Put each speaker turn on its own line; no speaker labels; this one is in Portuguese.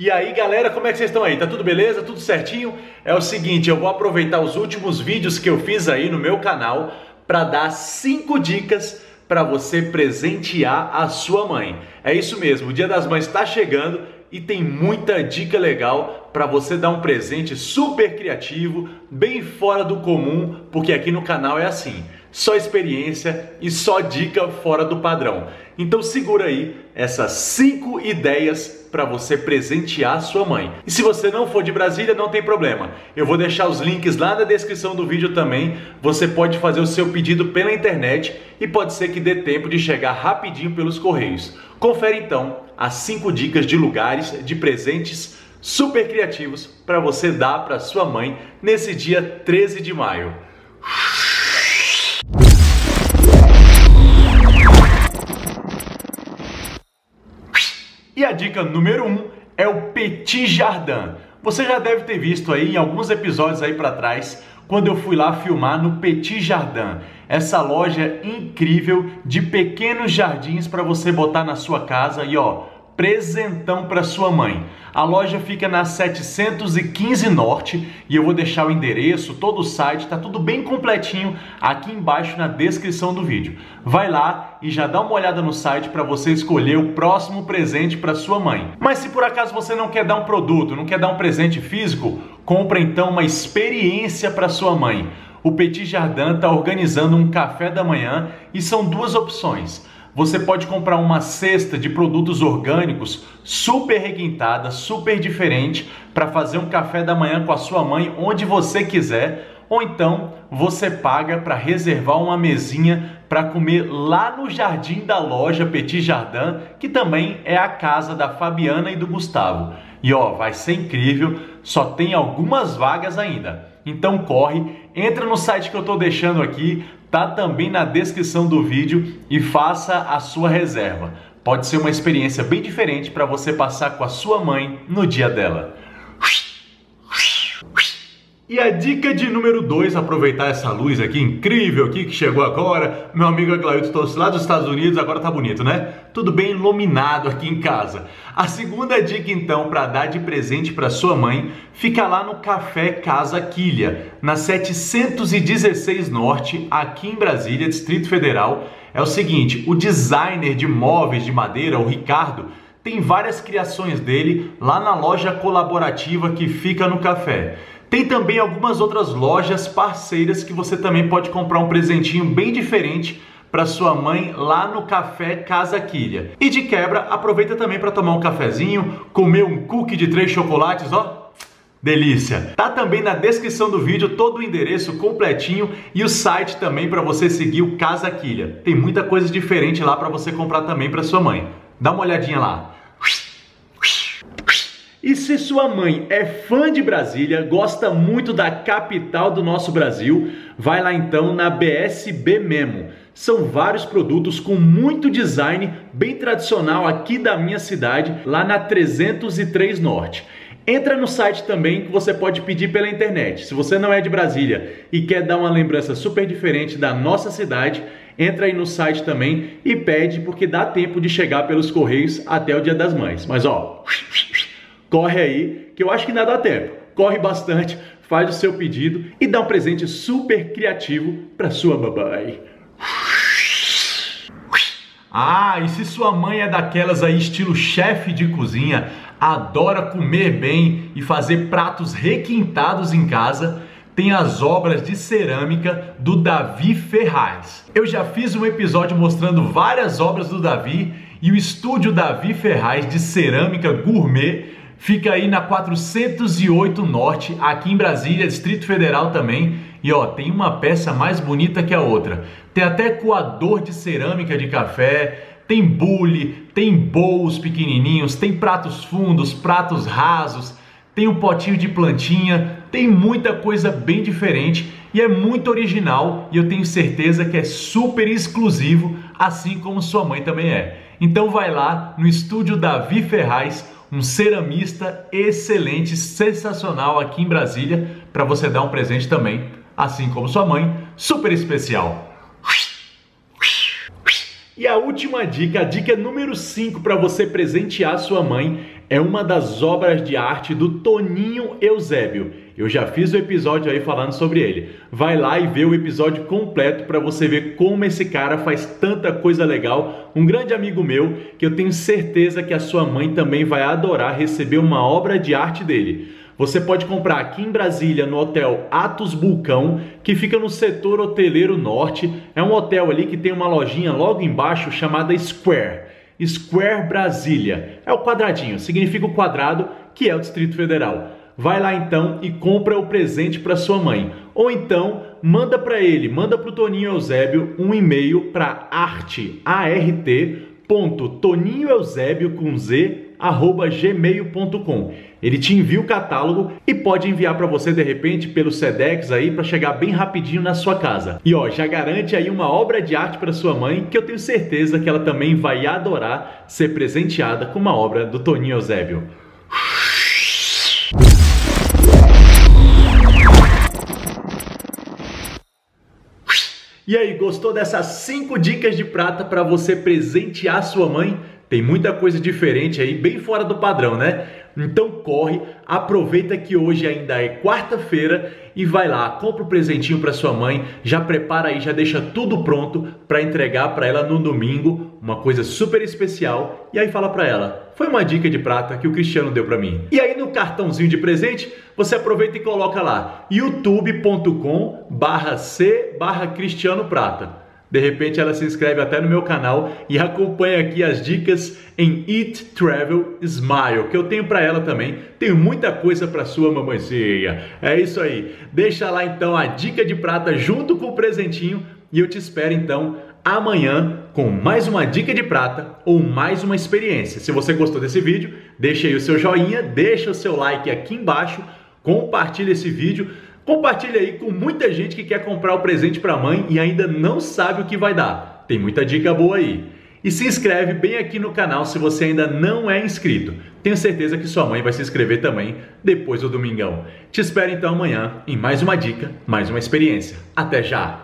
E aí galera, como é que vocês estão aí? Tá tudo beleza? Tudo certinho? É o seguinte, eu vou aproveitar os últimos vídeos que eu fiz aí no meu canal para dar cinco dicas para você presentear a sua mãe. É isso mesmo, o Dia das Mães está chegando e tem muita dica legal para você dar um presente super criativo, bem fora do comum, porque aqui no canal é assim só experiência e só dica fora do padrão. Então segura aí essas 5 ideias para você presentear sua mãe. E se você não for de Brasília, não tem problema. Eu vou deixar os links lá na descrição do vídeo também. Você pode fazer o seu pedido pela internet e pode ser que dê tempo de chegar rapidinho pelos correios. Confere então as 5 dicas de lugares, de presentes super criativos para você dar para sua mãe nesse dia 13 de maio. E a dica número 1 um é o Petit Jardin. Você já deve ter visto aí em alguns episódios aí para trás, quando eu fui lá filmar no Petit Jardin, essa loja incrível de pequenos jardins para você botar na sua casa e ó, presentão para sua mãe. A loja fica na 715 Norte e eu vou deixar o endereço, todo o site, tá tudo bem completinho aqui embaixo na descrição do vídeo. Vai lá e já dá uma olhada no site para você escolher o próximo presente para sua mãe. Mas se por acaso você não quer dar um produto, não quer dar um presente físico, compra então uma experiência para sua mãe. O Petit Jardin está organizando um café da manhã e são duas opções você pode comprar uma cesta de produtos orgânicos super requintada, super diferente para fazer um café da manhã com a sua mãe onde você quiser, ou então você paga para reservar uma mesinha para comer lá no jardim da loja Petit Jardin, que também é a casa da Fabiana e do Gustavo. E ó, vai ser incrível, só tem algumas vagas ainda. Então corre, entra no site que eu estou deixando aqui, tá também na descrição do vídeo e faça a sua reserva. Pode ser uma experiência bem diferente para você passar com a sua mãe no dia dela. E a dica de número 2, aproveitar essa luz aqui incrível aqui que chegou agora. Meu amigo Aglailton trouxe lá dos Estados Unidos, agora tá bonito, né? Tudo bem iluminado aqui em casa. A segunda dica então para dar de presente para sua mãe fica lá no Café Casa Quilha, na 716 Norte, aqui em Brasília, Distrito Federal. É o seguinte, o designer de móveis de madeira, o Ricardo, tem várias criações dele lá na loja colaborativa que fica no café. Tem também algumas outras lojas parceiras que você também pode comprar um presentinho bem diferente para sua mãe lá no Café Casa Quilha. E de quebra, aproveita também para tomar um cafezinho, comer um cookie de três chocolates, ó. Delícia! Tá também na descrição do vídeo todo o endereço completinho e o site também para você seguir o Casa Quilha. Tem muita coisa diferente lá para você comprar também para sua mãe. Dá uma olhadinha lá. E se sua mãe é fã de Brasília, gosta muito da capital do nosso Brasil, vai lá então na BSB Memo. São vários produtos com muito design, bem tradicional aqui da minha cidade, lá na 303 Norte. Entra no site também que você pode pedir pela internet. Se você não é de Brasília e quer dar uma lembrança super diferente da nossa cidade, entra aí no site também e pede porque dá tempo de chegar pelos correios até o Dia das Mães. Mas ó, corre aí, que eu acho que ainda dá tempo. Corre bastante, faz o seu pedido e dá um presente super criativo para sua mamãe. Ah, e se sua mãe é daquelas aí estilo chefe de cozinha, adora comer bem e fazer pratos requintados em casa, tem as obras de cerâmica do Davi Ferraz. Eu já fiz um episódio mostrando várias obras do Davi e o estúdio Davi Ferraz de cerâmica gourmet Fica aí na 408 Norte, aqui em Brasília, Distrito Federal também. E ó, tem uma peça mais bonita que a outra. Tem até coador de cerâmica de café, tem bule, tem bowls pequenininhos, tem pratos fundos, pratos rasos, tem um potinho de plantinha, tem muita coisa bem diferente e é muito original e eu tenho certeza que é super exclusivo, assim como sua mãe também é. Então vai lá no estúdio Davi Ferraz um ceramista excelente, sensacional aqui em Brasília, para você dar um presente também, assim como sua mãe, super especial. E a última dica, a dica número 5 para você presentear sua mãe é uma das obras de arte do Toninho Eusébio. Eu já fiz o episódio aí falando sobre ele. Vai lá e vê o episódio completo para você ver como esse cara faz tanta coisa legal. Um grande amigo meu que eu tenho certeza que a sua mãe também vai adorar receber uma obra de arte dele. Você pode comprar aqui em Brasília no hotel Atos Bulcão, que fica no setor hoteleiro norte. É um hotel ali que tem uma lojinha logo embaixo chamada Square. Square Brasília. É o quadradinho, significa o quadrado, que é o Distrito Federal. Vai lá então e compra o presente para sua mãe. Ou então, manda para ele, manda para o Toninho Eusébio um e-mail para arte, A-R-T, ponto, Toninho Eusébio com Z, gmail.com. Ele te envia o catálogo e pode enviar para você de repente pelo Sedex aí para chegar bem rapidinho na sua casa. E ó, já garante aí uma obra de arte para sua mãe que eu tenho certeza que ela também vai adorar ser presenteada com uma obra do Toninho Eusébio. E aí, gostou dessas 5 dicas de prata para você presentear sua mãe? Tem muita coisa diferente aí, bem fora do padrão, né? Então corre, aproveita que hoje ainda é quarta-feira e vai lá, compra o um presentinho para sua mãe, já prepara aí, já deixa tudo pronto para entregar para ela no domingo, uma coisa super especial. E aí fala para ela: "Foi uma dica de prata que o Cristiano deu para mim". E aí no cartãozinho de presente, você aproveita e coloca lá youtube.com/c/cristiano prata. De repente ela se inscreve até no meu canal e acompanha aqui as dicas em Eat, Travel, Smile, que eu tenho para ela também. Tenho muita coisa para sua mamãezinha. É isso aí. Deixa lá então a dica de prata junto com o presentinho e eu te espero então amanhã com mais uma dica de prata ou mais uma experiência. Se você gostou desse vídeo, deixa aí o seu joinha, deixa o seu like aqui embaixo, compartilha esse vídeo Compartilhe aí com muita gente que quer comprar o presente para a mãe e ainda não sabe o que vai dar. Tem muita dica boa aí. E se inscreve bem aqui no canal se você ainda não é inscrito. Tenho certeza que sua mãe vai se inscrever também depois do domingão. Te espero então amanhã em mais uma dica, mais uma experiência. Até já!